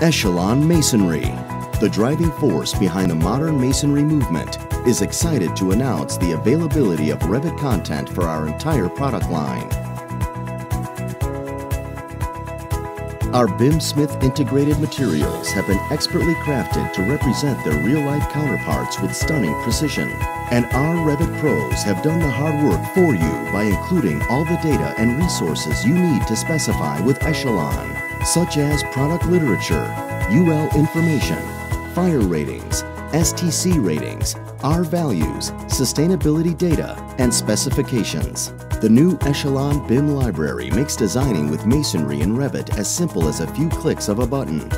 Echelon Masonry, the driving force behind the modern masonry movement, is excited to announce the availability of Revit content for our entire product line. Our BIMsmith integrated materials have been expertly crafted to represent their real-life counterparts with stunning precision. And our Revit pros have done the hard work for you by including all the data and resources you need to specify with Echelon such as product literature, UL information, fire ratings, STC ratings, R values, sustainability data, and specifications. The new Echelon BIM library makes designing with masonry and Revit as simple as a few clicks of a button.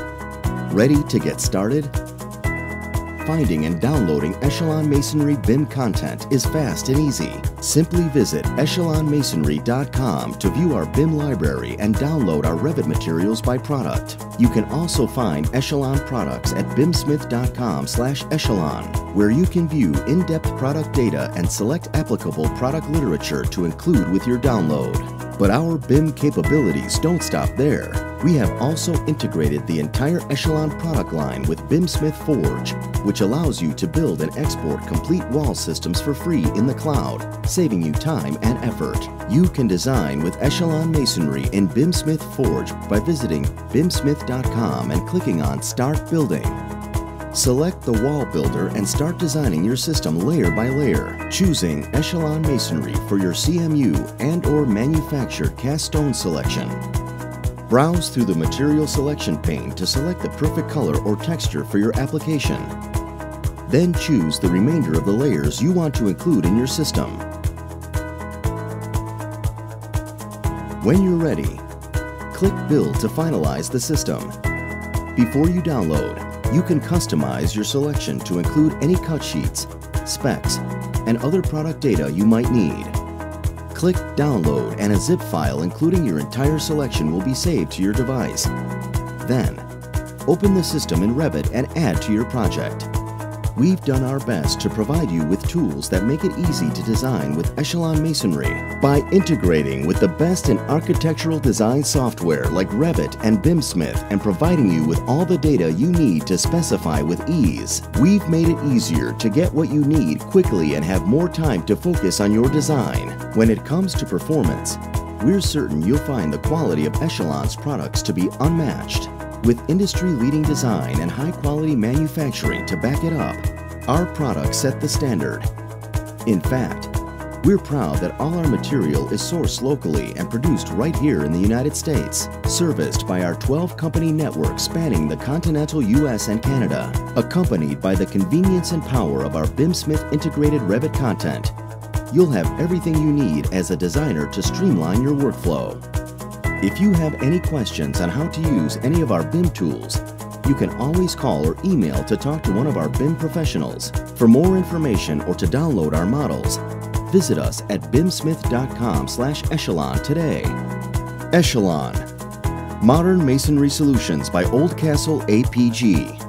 Ready to get started? Finding and downloading Echelon Masonry BIM content is fast and easy. Simply visit echelonmasonry.com to view our BIM library and download our Revit materials by product. You can also find Echelon products at bimsmith.com slash echelon, where you can view in-depth product data and select applicable product literature to include with your download. But our BIM capabilities don't stop there. We have also integrated the entire Echelon product line with BIMsmith Forge, which allows you to build and export complete wall systems for free in the cloud, saving you time and effort. You can design with Echelon Masonry in BIMsmith Forge by visiting bimsmith.com and clicking on Start Building. Select the wall builder and start designing your system layer by layer, choosing Echelon Masonry for your CMU and or manufactured cast stone selection. Browse through the material selection pane to select the perfect color or texture for your application. Then choose the remainder of the layers you want to include in your system. When you're ready, click Build to finalize the system. Before you download, you can customize your selection to include any cut sheets, specs, and other product data you might need. Click Download and a zip file including your entire selection will be saved to your device. Then, open the system in Revit and add to your project. We've done our best to provide you with tools that make it easy to design with Echelon Masonry by integrating with the best in architectural design software like Revit and BIMsmith and providing you with all the data you need to specify with ease. We've made it easier to get what you need quickly and have more time to focus on your design. When it comes to performance, we're certain you'll find the quality of Echelon's products to be unmatched. With industry-leading design and high-quality manufacturing to back it up, our products set the standard. In fact, we're proud that all our material is sourced locally and produced right here in the United States, serviced by our 12 company network spanning the continental US and Canada, accompanied by the convenience and power of our BIMsmith integrated Revit content. You'll have everything you need as a designer to streamline your workflow. If you have any questions on how to use any of our BIM tools, you can always call or email to talk to one of our BIM professionals. For more information or to download our models, visit us at bimsmith.com slash echelon today. Echelon Modern Masonry Solutions by Oldcastle APG.